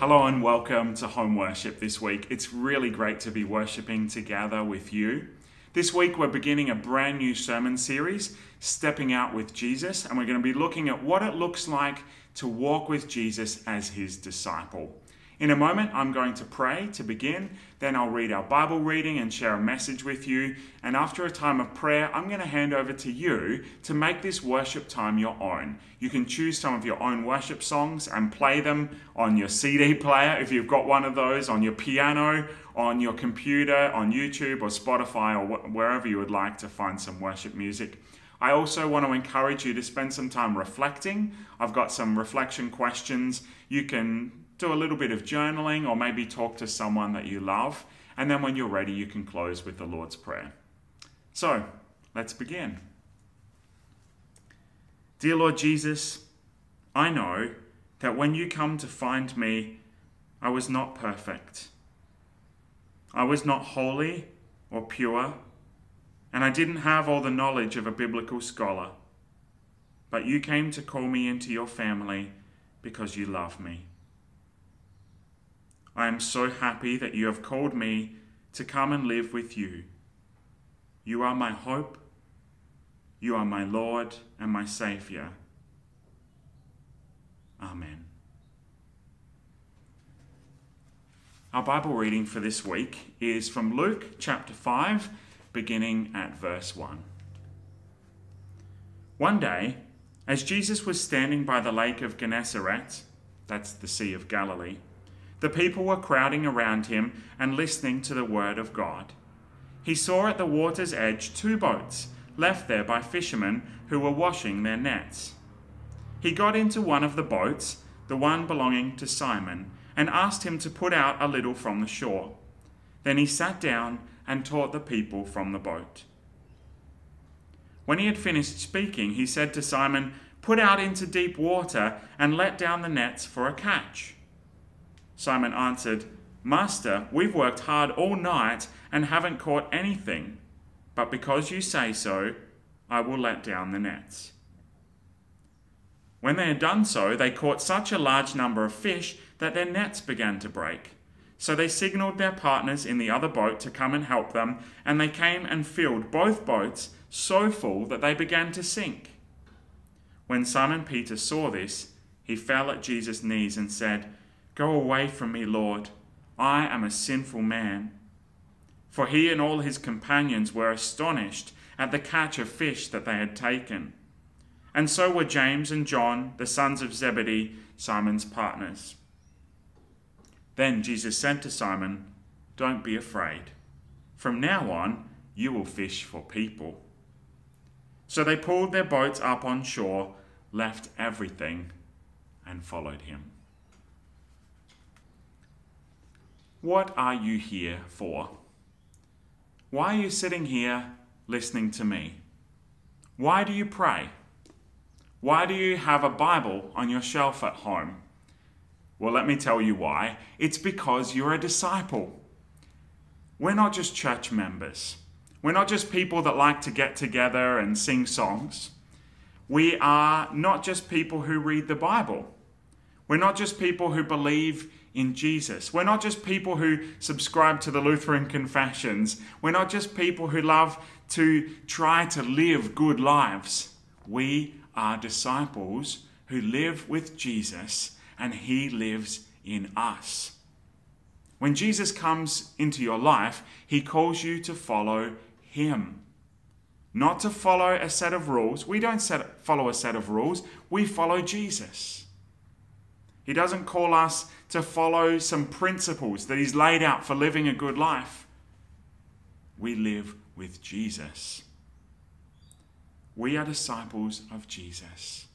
Hello and welcome to home worship this week. It's really great to be worshipping together with you. This week we're beginning a brand new sermon series, Stepping Out with Jesus, and we're going to be looking at what it looks like to walk with Jesus as his disciple. In a moment, I'm going to pray to begin, then I'll read our Bible reading and share a message with you. And after a time of prayer, I'm going to hand over to you to make this worship time your own. You can choose some of your own worship songs and play them on your CD player if you've got one of those, on your piano, on your computer, on YouTube or Spotify or wherever you would like to find some worship music. I also want to encourage you to spend some time reflecting. I've got some reflection questions. You can do a little bit of journaling or maybe talk to someone that you love. And then when you're ready, you can close with the Lord's Prayer. So, let's begin. Dear Lord Jesus, I know that when you come to find me, I was not perfect. I was not holy or pure, and I didn't have all the knowledge of a biblical scholar. But you came to call me into your family because you love me. I am so happy that you have called me to come and live with you. You are my hope. You are my Lord and my Saviour. Amen. Our Bible reading for this week is from Luke chapter 5, beginning at verse 1. One day, as Jesus was standing by the lake of Gennesaret, that's the Sea of Galilee, the people were crowding around him and listening to the word of God. He saw at the water's edge two boats left there by fishermen who were washing their nets. He got into one of the boats, the one belonging to Simon, and asked him to put out a little from the shore. Then he sat down and taught the people from the boat. When he had finished speaking, he said to Simon, Put out into deep water and let down the nets for a catch. Simon answered, Master, we've worked hard all night and haven't caught anything, but because you say so, I will let down the nets. When they had done so, they caught such a large number of fish that their nets began to break. So they signaled their partners in the other boat to come and help them, and they came and filled both boats so full that they began to sink. When Simon Peter saw this, he fell at Jesus' knees and said, Go away from me, Lord. I am a sinful man. For he and all his companions were astonished at the catch of fish that they had taken. And so were James and John, the sons of Zebedee, Simon's partners. Then Jesus said to Simon, Don't be afraid. From now on, you will fish for people. So they pulled their boats up on shore, left everything, and followed him. What are you here for? Why are you sitting here listening to me? Why do you pray? Why do you have a Bible on your shelf at home? Well, let me tell you why. It's because you're a disciple. We're not just church members. We're not just people that like to get together and sing songs. We are not just people who read the Bible. We're not just people who believe in Jesus. We're not just people who subscribe to the Lutheran confessions. We're not just people who love to try to live good lives. We are disciples who live with Jesus and he lives in us. When Jesus comes into your life, he calls you to follow him. Not to follow a set of rules. We don't set, follow a set of rules, we follow Jesus. He doesn't call us to follow some principles that He's laid out for living a good life. We live with Jesus. We are disciples of Jesus.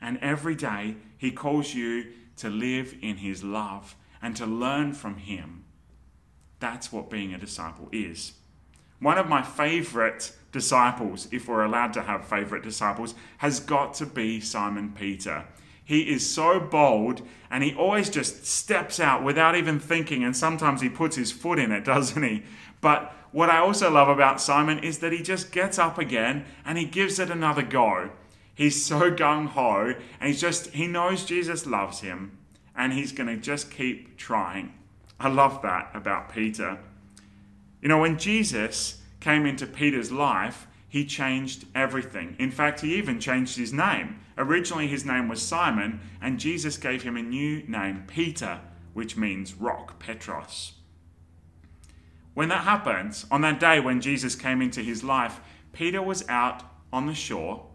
And every day He calls you to live in His love and to learn from Him. That's what being a disciple is. One of my favorite disciples, if we're allowed to have favorite disciples, has got to be Simon Peter. He is so bold and he always just steps out without even thinking, and sometimes he puts his foot in it, doesn't he? But what I also love about Simon is that he just gets up again and he gives it another go. He's so gung ho and he's just, he knows Jesus loves him and he's going to just keep trying. I love that about Peter. You know, when Jesus came into Peter's life, he changed everything. In fact, he even changed his name. Originally, his name was Simon, and Jesus gave him a new name, Peter, which means rock, Petros. When that happened, on that day when Jesus came into his life, Peter was out on the shore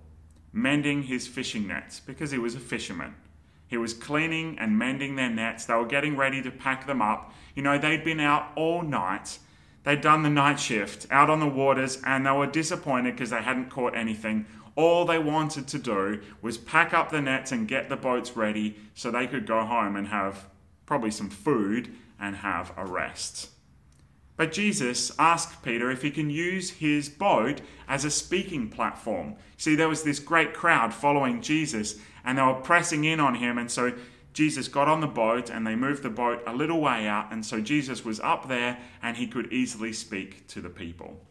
mending his fishing nets because he was a fisherman. He was cleaning and mending their nets. They were getting ready to pack them up. You know, they'd been out all night. They'd done the night shift out on the waters and they were disappointed because they hadn't caught anything. All they wanted to do was pack up the nets and get the boats ready so they could go home and have probably some food and have a rest. But Jesus asked Peter if he can use his boat as a speaking platform. See, there was this great crowd following Jesus, and they were pressing in on him. And so Jesus got on the boat and they moved the boat a little way out. And so Jesus was up there and he could easily speak to the people.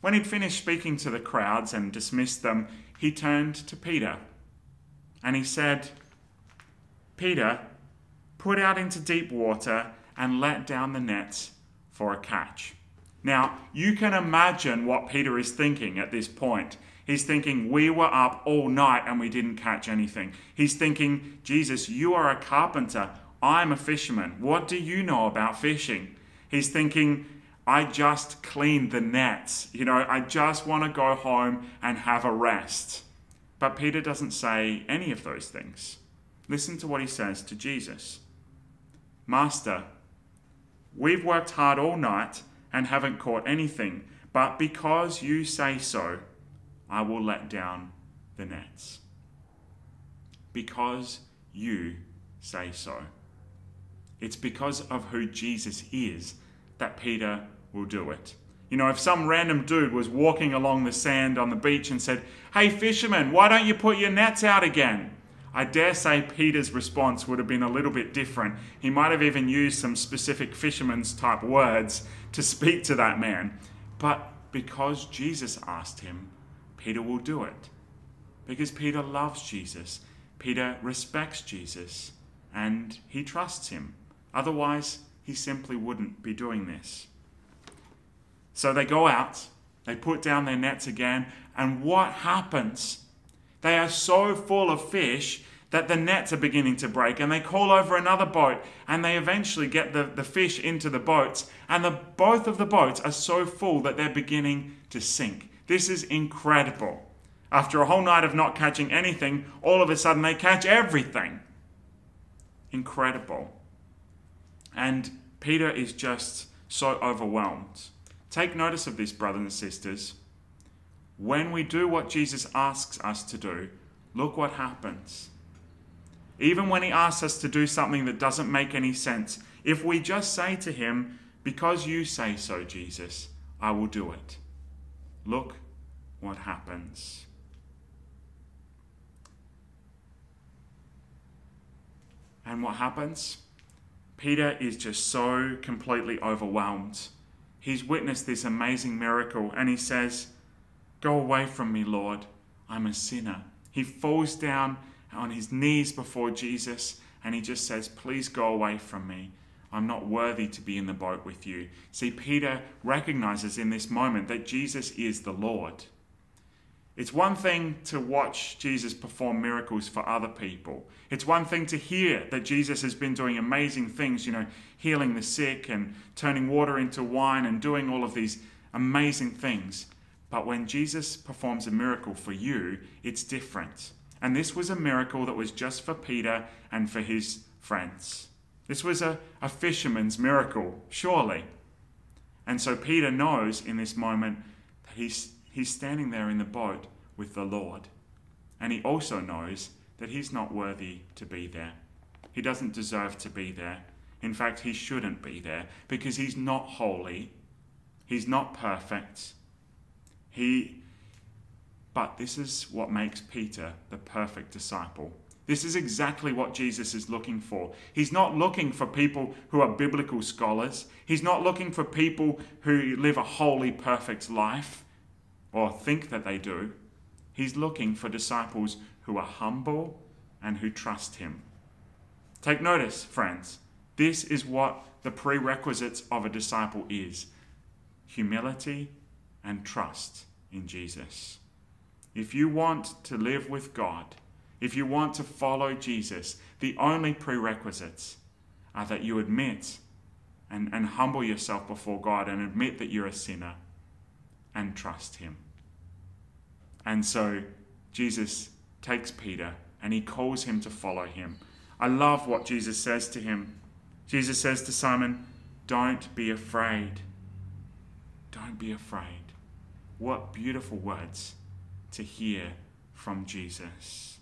When he'd finished speaking to the crowds and dismissed them, he turned to Peter and he said, Peter, put out into deep water and let down the nets for a catch. Now, you can imagine what Peter is thinking at this point. He's thinking, We were up all night and we didn't catch anything. He's thinking, Jesus, you are a carpenter. I'm a fisherman. What do you know about fishing? He's thinking, I just cleaned the nets. You know, I just want to go home and have a rest. But Peter doesn't say any of those things. Listen to what he says to Jesus Master, We've worked hard all night and haven't caught anything, but because you say so, I will let down the nets. Because you say so. It's because of who Jesus is that Peter will do it. You know, if some random dude was walking along the sand on the beach and said, Hey, fisherman, why don't you put your nets out again? I dare say Peter's response would have been a little bit different. He might have even used some specific fisherman's type words to speak to that man. But because Jesus asked him, Peter will do it. Because Peter loves Jesus, Peter respects Jesus, and he trusts him. Otherwise, he simply wouldn't be doing this. So they go out, they put down their nets again, and what happens? They are so full of fish that the nets are beginning to break and they call over another boat and they eventually get the, the fish into the boats and the both of the boats are so full that they're beginning to sink. This is incredible. After a whole night of not catching anything, all of a sudden they catch everything. Incredible. And Peter is just so overwhelmed. Take notice of this, brothers and sisters. When we do what Jesus asks us to do, look what happens. Even when he asks us to do something that doesn't make any sense, if we just say to him, Because you say so, Jesus, I will do it. Look what happens. And what happens? Peter is just so completely overwhelmed. He's witnessed this amazing miracle and he says, Go away from me, Lord. I'm a sinner. He falls down on his knees before Jesus and he just says, Please go away from me. I'm not worthy to be in the boat with you. See, Peter recognizes in this moment that Jesus is the Lord. It's one thing to watch Jesus perform miracles for other people. It's one thing to hear that Jesus has been doing amazing things, you know, healing the sick and turning water into wine and doing all of these amazing things. But when Jesus performs a miracle for you, it's different. And this was a miracle that was just for Peter and for his friends. This was a, a fisherman's miracle, surely. And so Peter knows in this moment that he's, he's standing there in the boat with the Lord. And he also knows that he's not worthy to be there. He doesn't deserve to be there. In fact, he shouldn't be there because he's not holy. He's not perfect. He but this is what makes Peter the perfect disciple. This is exactly what Jesus is looking for. He's not looking for people who are biblical scholars. He's not looking for people who live a holy, perfect life or think that they do. He's looking for disciples who are humble and who trust him. Take notice, friends. This is what the prerequisites of a disciple is humility and trust in Jesus. If you want to live with God, if you want to follow Jesus, the only prerequisites are that you admit and, and humble yourself before God and admit that you're a sinner and trust Him. And so Jesus takes Peter and he calls him to follow him. I love what Jesus says to him. Jesus says to Simon, Don't be afraid. Don't be afraid. What beautiful words to hear from Jesus.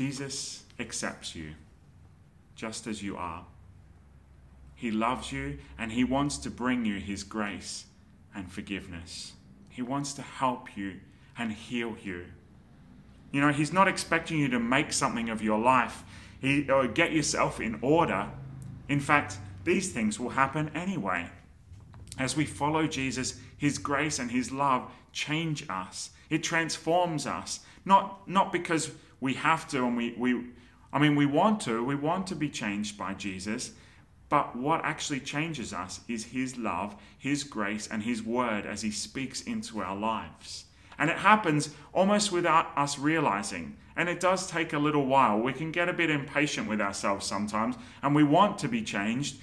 Jesus accepts you just as you are. He loves you and he wants to bring you his grace and forgiveness. He wants to help you and heal you. You know, he's not expecting you to make something of your life he, or get yourself in order. In fact, these things will happen anyway. As we follow Jesus, his grace and his love change us. It transforms us. Not, not because we have to and we, we, I mean, we want to, we want to be changed by Jesus, but what actually changes us is His love, His grace, and His word as He speaks into our lives. And it happens almost without us realizing. And it does take a little while. We can get a bit impatient with ourselves sometimes, and we want to be changed,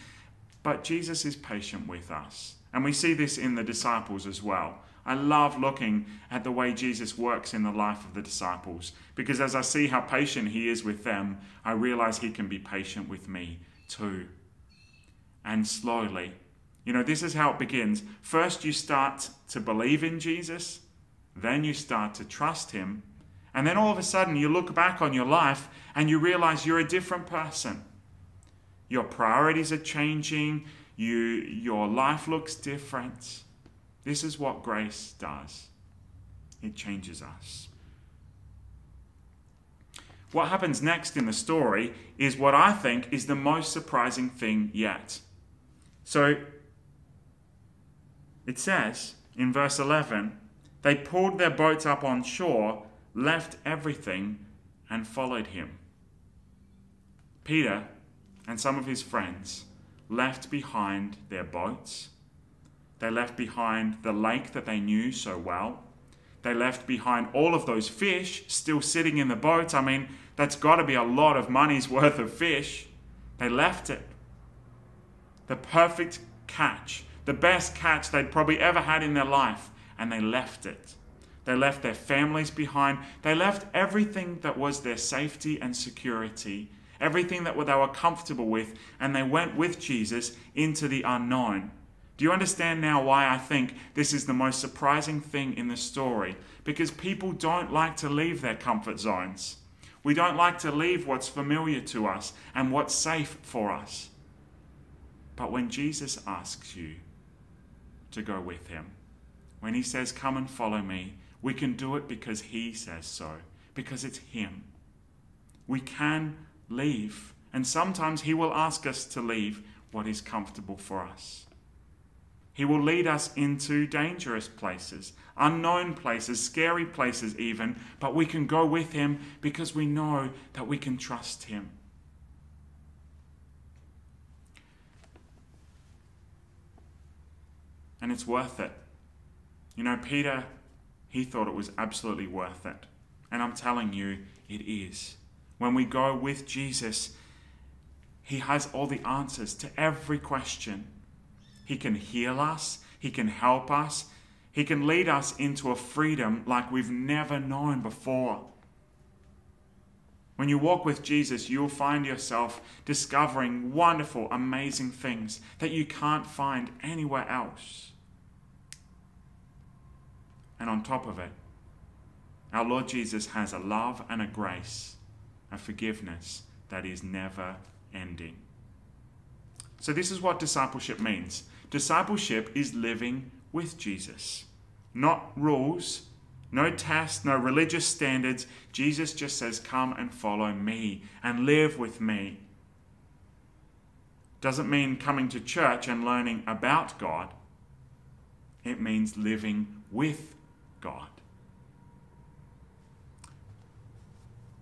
but Jesus is patient with us. And we see this in the disciples as well. I love looking at the way Jesus works in the life of the disciples because as I see how patient he is with them, I realize he can be patient with me too. And slowly, you know, this is how it begins. First, you start to believe in Jesus, then you start to trust him, and then all of a sudden you look back on your life and you realize you're a different person. Your priorities are changing, you, your life looks different. This is what grace does it changes us. What happens next in the story is what I think is the most surprising thing yet. So it says in verse 11 they pulled their boats up on shore, left everything, and followed him. Peter and some of his friends left behind their boats they left behind the lake that they knew so well. They left behind all of those fish still sitting in the boats. I mean, that's got to be a lot of money's worth of fish. They left it. The perfect catch, the best catch they'd probably ever had in their life, and they left it. They left their families behind. They left everything that was their safety and security, everything that they were comfortable with, and they went with Jesus into the unknown. Do you understand now why I think this is the most surprising thing in the story? Because people don't like to leave their comfort zones. We don't like to leave what's familiar to us and what's safe for us. But when Jesus asks you to go with him, when he says, Come and follow me, we can do it because he says so, because it's him. We can leave, and sometimes he will ask us to leave what is comfortable for us. He will lead us into dangerous places, unknown places, scary places, even, but we can go with Him because we know that we can trust Him. And it's worth it. You know, Peter, he thought it was absolutely worth it. And I'm telling you, it is. When we go with Jesus, He has all the answers to every question. He can heal us, He can help us, He can lead us into a freedom like we've never known before. When you walk with Jesus, you'll find yourself discovering wonderful, amazing things that you can't find anywhere else. And on top of it, our Lord Jesus has a love and a grace, a forgiveness that is never ending. So, this is what discipleship means Discipleship is living with Jesus, not rules, no tests, no religious standards. Jesus just says, Come and follow me and live with me. Doesn't mean coming to church and learning about God, it means living with God.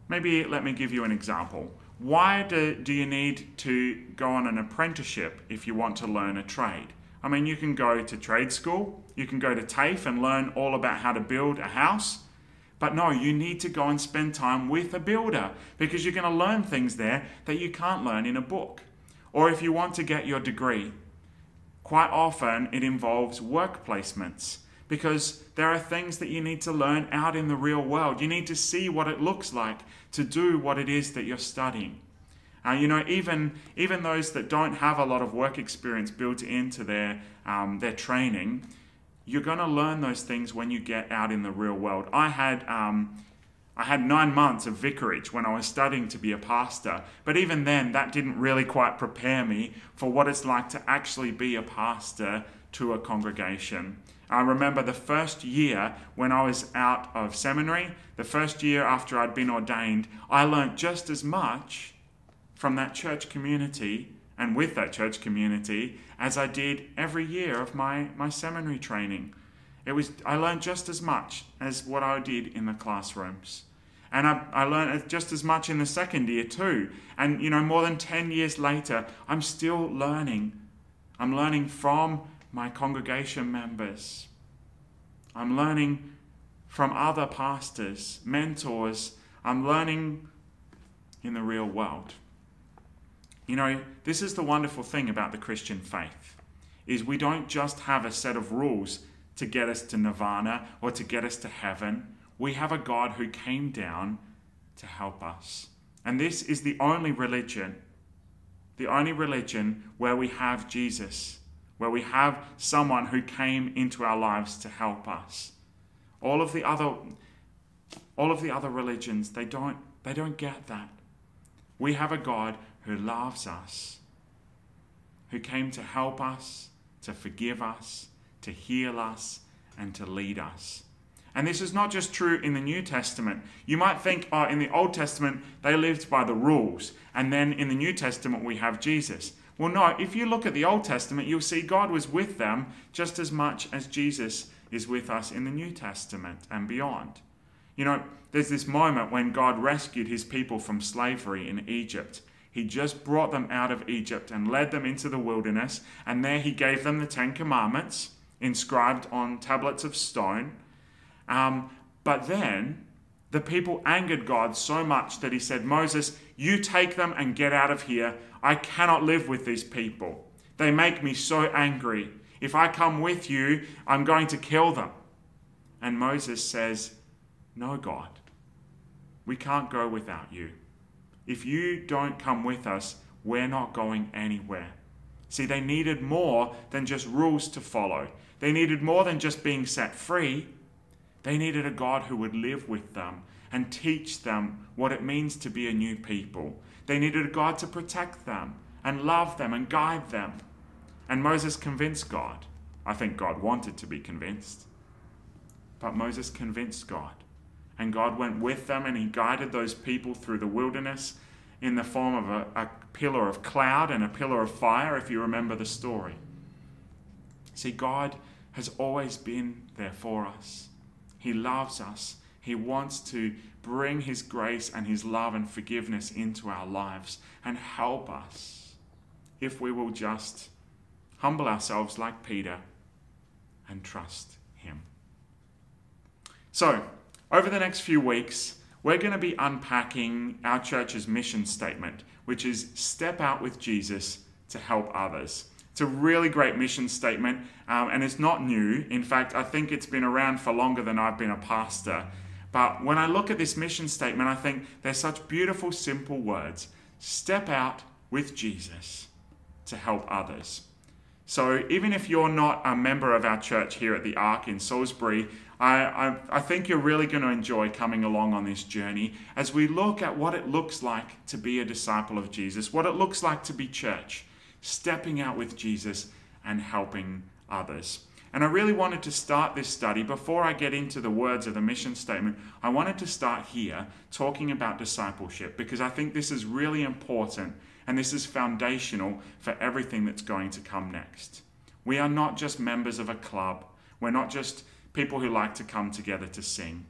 Maybe let me give you an example. Why do, do you need to go on an apprenticeship if you want to learn a trade? I mean, you can go to trade school, you can go to TAFE and learn all about how to build a house. But no, you need to go and spend time with a builder because you're going to learn things there that you can't learn in a book. Or if you want to get your degree, quite often it involves work placements because there are things that you need to learn out in the real world. You need to see what it looks like to do what it is that you're studying. Uh, you know, even even those that don't have a lot of work experience built into their um, their training, you're going to learn those things when you get out in the real world. I had um, I had nine months of vicarage when I was studying to be a pastor, but even then, that didn't really quite prepare me for what it's like to actually be a pastor to a congregation. I remember the first year when I was out of seminary, the first year after I'd been ordained, I learnt just as much from that church community and with that church community as I did every year of my, my seminary training. It was I learned just as much as what I did in the classrooms. And I, I learned just as much in the second year too. And you know, more than 10 years later, I'm still learning. I'm learning from my congregation members. I'm learning from other pastors, mentors. I'm learning in the real world. You know, this is the wonderful thing about the Christian faith is we don't just have a set of rules to get us to nirvana or to get us to heaven. We have a God who came down to help us. And this is the only religion, the only religion where we have Jesus, where we have someone who came into our lives to help us. All of the other all of the other religions, they don't they don't get that. We have a God who loves us, who came to help us, to forgive us, to heal us, and to lead us. And this is not just true in the New Testament. You might think, oh, in the Old Testament, they lived by the rules. And then in the New Testament, we have Jesus. Well, no, if you look at the Old Testament, you'll see God was with them just as much as Jesus is with us in the New Testament and beyond. You know, there's this moment when God rescued his people from slavery in Egypt. He just brought them out of Egypt and led them into the wilderness, and there he gave them the Ten Commandments inscribed on tablets of stone. Um, but then the people angered God so much that he said, Moses, you take them and get out of here. I cannot live with these people. They make me so angry. If I come with you, I'm going to kill them. And Moses says, No, God, we can't go without you. If you don't come with us, we're not going anywhere. See, they needed more than just rules to follow. They needed more than just being set free. They needed a God who would live with them and teach them what it means to be a new people. They needed a God to protect them and love them and guide them. And Moses convinced God. I think God wanted to be convinced. But Moses convinced God. And God went with them and he guided those people through the wilderness in the form of a, a, pillar of cloud and a pillar of fire, if you remember the story. See, God has always been there for us. He loves us. He wants to bring His grace and His love and forgiveness into our lives and help us if we will just humble ourselves like Peter and trust Him. So, over the next few weeks, we're going to be unpacking our church's mission statement, which is step out with Jesus to help others. It's a really great mission statement, um, and it's not new. In fact, I think it's been around for longer than I've been a pastor. But when I look at this mission statement, I think they're such beautiful, simple words. Step out with Jesus to help others. So even if you're not a member of our church here at the Ark in Salisbury, I, I, I think you're really going to enjoy coming along on this journey as we look at what it looks like to be a disciple of Jesus, what it looks like to be church, stepping out with Jesus and helping others. And I really wanted to start this study before I get into the words of the mission statement. I wanted to start here talking about discipleship because I think this is really important and this is foundational for everything that's going to come next. We are not just members of a club, we're not just people who like to come together to sing.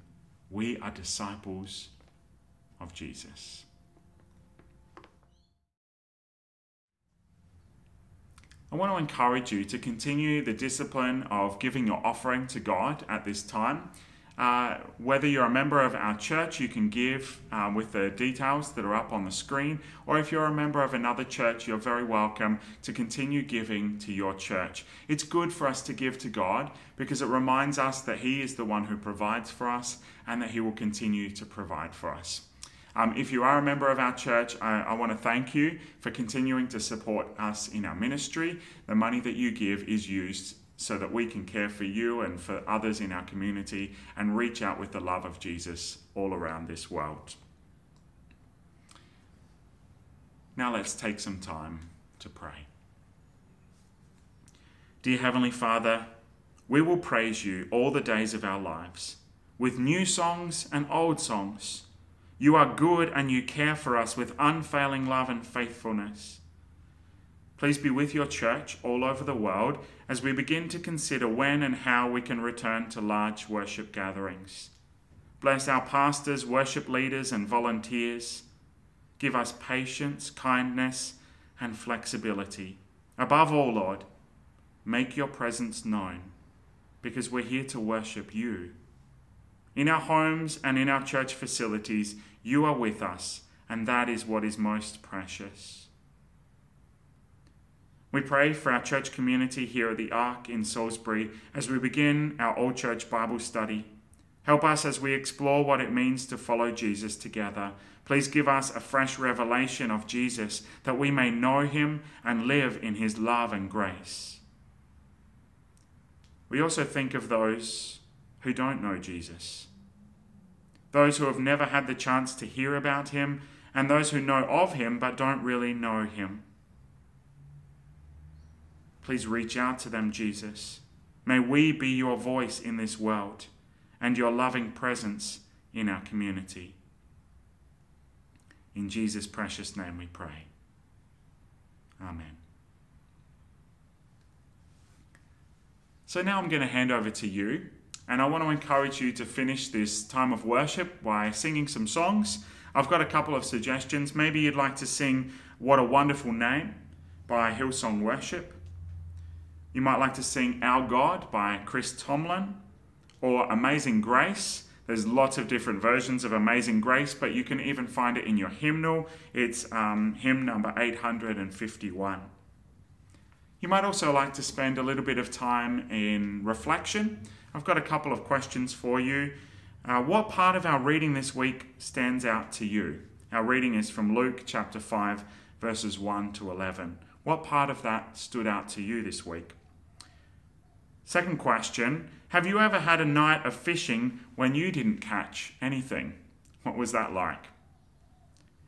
We are disciples of Jesus. I want to encourage you to continue the discipline of giving your offering to God at this time. Uh, whether you're a member of our church, you can give um, with the details that are up on the screen, or if you're a member of another church, you're very welcome to continue giving to your church. It's good for us to give to God because it reminds us that He is the one who provides for us and that He will continue to provide for us. Um, if you are a member of our church, I, I want to thank you for continuing to support us in our ministry. The money that you give is used so that we can care for you and for others in our community and reach out with the love of Jesus all around this world. Now let's take some time to pray. Dear Heavenly Father, we will praise you all the days of our lives with new songs and old songs you are good and you care for us with unfailing love and faithfulness. Please be with your church all over the world as we begin to consider when and how we can return to large worship gatherings. Bless our pastors, worship leaders, and volunteers. Give us patience, kindness, and flexibility. Above all, Lord, make your presence known because we're here to worship you. In our homes and in our church facilities, you are with us, and that is what is most precious. We pray for our church community here at the Ark in Salisbury as we begin our Old Church Bible study. Help us as we explore what it means to follow Jesus together. Please give us a fresh revelation of Jesus that we may know him and live in his love and grace. We also think of those who don't know Jesus. Those who have never had the chance to hear about him, and those who know of him but don't really know him. Please reach out to them, Jesus. May we be your voice in this world and your loving presence in our community. In Jesus' precious name we pray. Amen. So now I'm going to hand over to you, and I want to encourage you to finish this time of worship by singing some songs. I've got a couple of suggestions. Maybe you'd like to sing What a Wonderful Name by Hillsong Worship. You might like to sing Our God by Chris Tomlin or Amazing Grace. There's lots of different versions of Amazing Grace, but you can even find it in your hymnal. It's um, hymn number 851. You might also like to spend a little bit of time in reflection. I've got a couple of questions for you. Uh, what part of our reading this week stands out to you? Our reading is from Luke chapter 5, verses 1 to 11. What part of that stood out to you this week? Second question Have you ever had a night of fishing when you didn't catch anything? What was that like?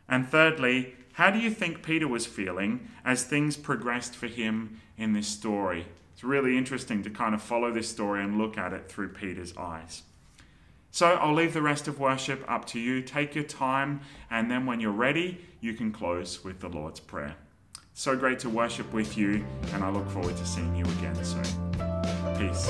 And thirdly, how do you think Peter was feeling as things progressed for him in this story? It's really interesting to kind of follow this story and look at it through Peter's eyes. So I'll leave the rest of worship up to you. Take your time, and then when you're ready, you can close with the Lord's Prayer. So great to worship with you, and I look forward to seeing you again soon. Peace.